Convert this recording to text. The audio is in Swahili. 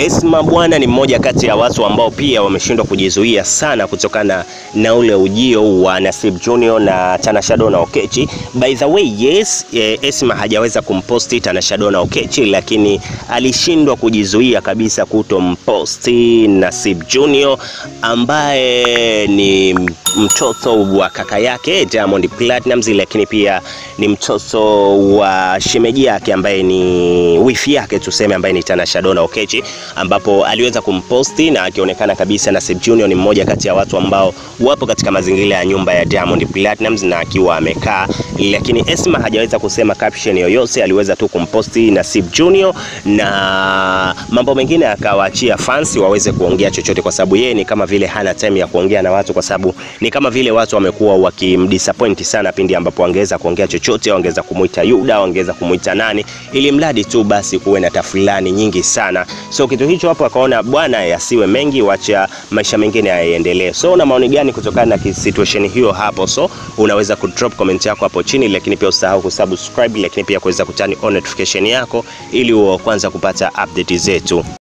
Esma bwana ni mmoja kati ya watu ambao pia wameshindwa kujizuia sana kutokana na ule ujio wa Nasib Junior na Tanasha Donna Okechi. By the way, yes, eh, Esma hajaweza kumposti Tanasha Donna Okechi, lakini alishindwa kujizuia kabisa kutomposti Nasib Junior ambaye ni mtoto wa kaka yake Diamond Platnumz, lakini pia ni mtoto wa shemeji yake ambaye ni wifi yake tuseme, ambaye ni Tanasha Donna Okechi, ambapo aliweza kumposti na akionekana kabisa na Seb Junior ni mmoja kati ya watu ambao wapo katika mazingira ya nyumba ya Diamond Platnumz na akiwa amekaa, lakini Esma hajaweza kusema caption yoyote, aliweza tu kumposti na Seb Junior na mambo mengine akawaachia fans waweze kuongea chochote, kwa sababu yeye ni kama vile hana time ya kuongea na watu, kwa sababu ni kama vile watu wamekuwa wakimdisappoint sana pindi ambapo angeweza kuongea chochote, wangeweza kumuita Yuda, wangeweza kumuita nani, ili mradi tu basi kuwe na tafulani nyingi sana. So kitu hicho hapo akaona bwana, yasiwe mengi, wacha maisha mengine yaendelee. So una maoni gani kutokana na situation hiyo hapo? So unaweza kudrop comment yako hapo chini, lakini pia usahau kusubscribe, lakini pia kuweza kutani on notification yako ili kwanza kupata update zetu.